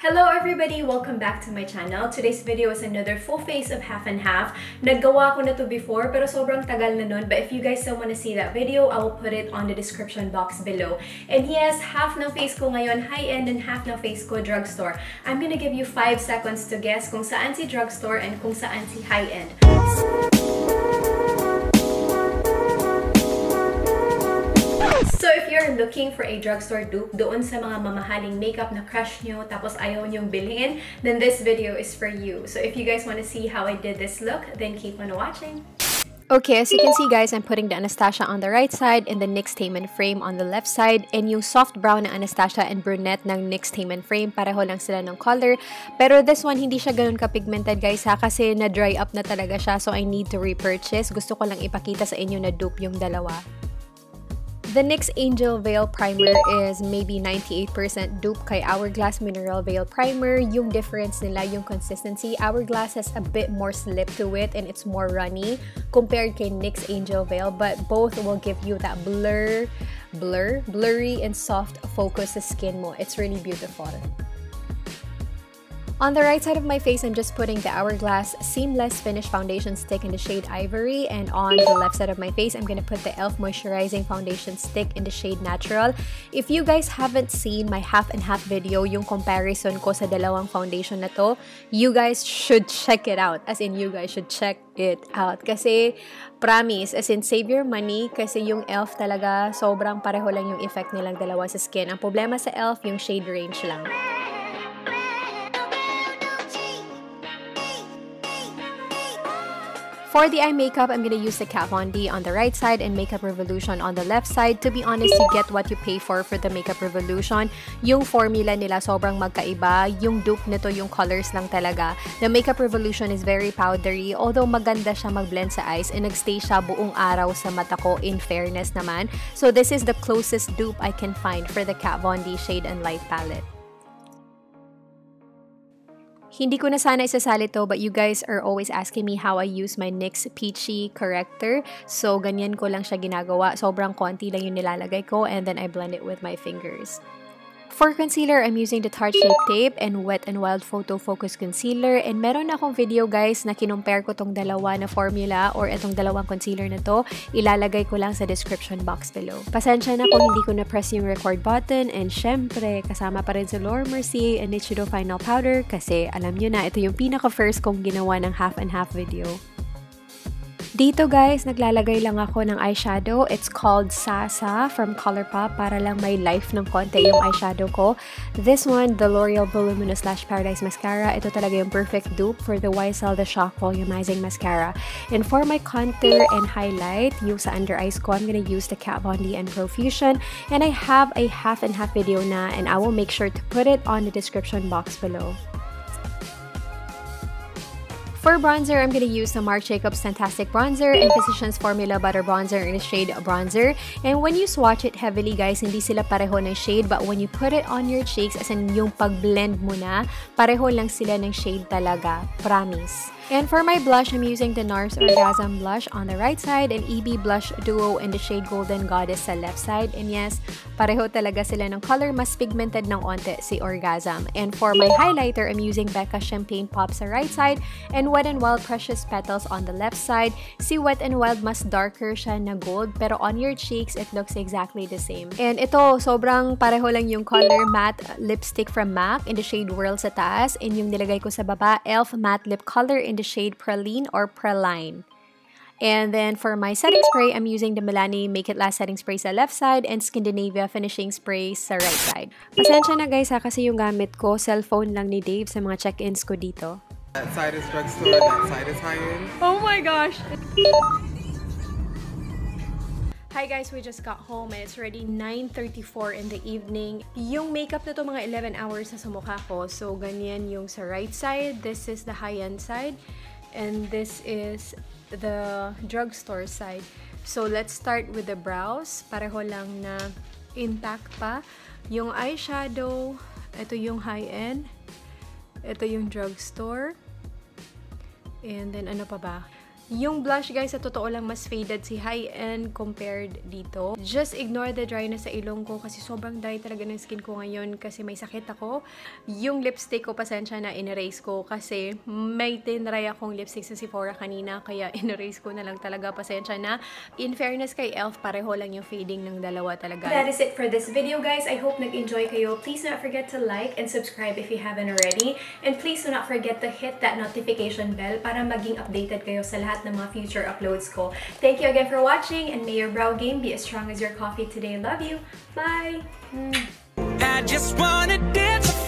Hello everybody! Welcome back to my channel. Today's video is another full face of half and half. Naggawa ko na to before pero sobrang tagal na nun. But if you guys still want to see that video, I will put it on the description box below. And yes, half ng face ko ngayon high-end and half ng face ko drugstore. I'm gonna give you 5 seconds to guess kung saan si drugstore and kung saan si high-end. Looking for a drugstore dupe doon sa mga mamahaling makeup na crush nyo tapos ayaw nyong bilhin, then this video is for you. So if you guys want to see how I did this look, then keep on watching. Okay, as you can see guys, I'm putting the Anastasia on the right side and the NYX Taman frame on the left side. And yung soft brown na Anastasia and brunette ng NYX Taman frame, pareho lang sila ng color. Pero this one, hindi siya ganun ka-pigmented guys ha, kasi na-dry up na talaga siya. So I need to repurchase. Gusto ko lang ipakita sa inyo na dupe yung dalawa. The NYX Angel Veil Primer is maybe 98% dupe kay Hourglass Mineral Veil Primer. Yung difference nila, yung consistency, Hourglass has a bit more slip to it and it's more runny compared kay NYX Angel Veil. But both will give you that blur, blur, blurry and soft focus sa skin mo. It's really beautiful. On the right side of my face, I'm just putting the Hourglass Seamless Finish Foundation Stick in the shade Ivory. And on the left side of my face, I'm going to put the e.l.f. Moisturizing Foundation Stick in the shade Natural. If you guys haven't seen my half and half video, yung comparison ko sa dalawang foundation na to, you guys should check it out. As in, you guys should check it out. Kasi, promise, as in, save your money. Kasi yung e.l.f. talaga, sobrang pareho lang yung effect nilang dalawa sa skin. Ang problema sa e.l.f., yung shade range lang. For the eye makeup, I'm to use the Kat Von D on the right side and Makeup Revolution on the left side. To be honest, you get what you pay for for the Makeup Revolution. Yung formula nila sobrang magkaiba. Yung dupe nito, yung colors lang talaga. The Makeup Revolution is very powdery. Although maganda siya mag-blend sa eyes and nagstay siya buong araw sa mata ko in fairness naman. So this is the closest dupe I can find for the Kat Von D Shade and Light palette. Hindi ko na sana isasali to but you guys are always asking me how I use my NYX Peachy Corrector. So, ganyan ko lang siya ginagawa. Sobrang konti lang yung nilalagay ko and then I blend it with my fingers. For concealer, I'm using the Tarte Shape Tape and Wet n Wild Photo Focus Concealer. And meron na akong video guys na kinumpare ko tong dalawa na formula or itong dalawang concealer na to. Ilalagay ko lang sa description box below. Pasensya na kung hindi ko na-press yung record button. And syempre, kasama pa rin sa Laura Mercier and Nichido Final Powder kasi alam nyo na, ito yung pinaka-first kong ginawa ng half and half video. Dito guys, naglalagay lang ako ng eyeshadow. It's called Sasa from Colourpop para lang may life ng konti yung eyeshadow ko. This one, the L'Oreal Voluminous Lash Paradise Mascara. Ito talaga yung perfect dupe for the YSL The Shock Volumizing Mascara. And for my contour and highlight, yung sa under eyes ko, I'm gonna use the Kat Von D and Profusion. And I have a half and half video na and I will make sure to put it on the description box below. For bronzer, I'm to use the Marc Jacobs Fantastic Bronzer and Physicians Formula Butter Bronzer in the shade Bronzer. And when you swatch it heavily, guys, hindi sila pareho ng shade. But when you put it on your cheeks, as in yung pag-blend mo na, pareho lang sila ng shade talaga. Promise. And for my blush, I'm using the NARS Orgasm Blush on the right side and EB Blush Duo in the shade Golden Goddess sa left side. And yes, pareho talaga sila ng color. Mas pigmented ng onte si Orgasm. And for my highlighter, I'm using Becca Champagne Pop sa right side and Wet n Wild Precious Petals on the left side. Si Wet n Wild, mas darker siya na gold. Pero on your cheeks, it looks exactly the same. And ito, sobrang pareho lang yung color. Matte lipstick from MAC in the shade Whirl sa taas. And yung nilagay ko sa baba, e.l.f. Matte Lip Color in the shade Praline or Praline. And then for my setting spray, I'm using the Milani Make It Last setting spray sa left side and Scandinavia finishing spray sa right side. Pasensya na guys ha kasi yung gamit ko, cellphone lang ni Dave sa mga check-ins ko dito. That side is drugstore, that side is high-end. Oh my gosh! Hi guys, we just got home and it's already 9.34 in the evening. Yung makeup na to mga 11 hours na sa mukha ko. So, ganyan yung sa right side. This is the high-end side. And this is the drugstore side. So, let's start with the brows. Pareho lang na intact pa. Yung eyeshadow, ito yung high-end. Ito yung drugstore. And then, ano pa ba? Yung blush guys, sa totoo lang mas faded si high-end compared dito. Just ignore the dryness sa ilong ko kasi sobrang dry talaga ng skin ko ngayon kasi may sakit ako. Yung lipstick ko, pasensya na, in-erase ko kasi may tinry akong lipstick sa Sephora kanina kaya in-erase ko na lang talaga, pasensya na. In fairness kay e.l.f., pareho lang yung fading ng dalawa talaga. That is it for this video guys. I hope nag-enjoy kayo. Please not forget to like and subscribe if you haven't already. And please do not forget to hit that notification bell para maging updated kayo sa lahat ng mga future uploads ko. Thank you again for watching and may your brow game be as strong as your coffee today. Love you. Bye! Dance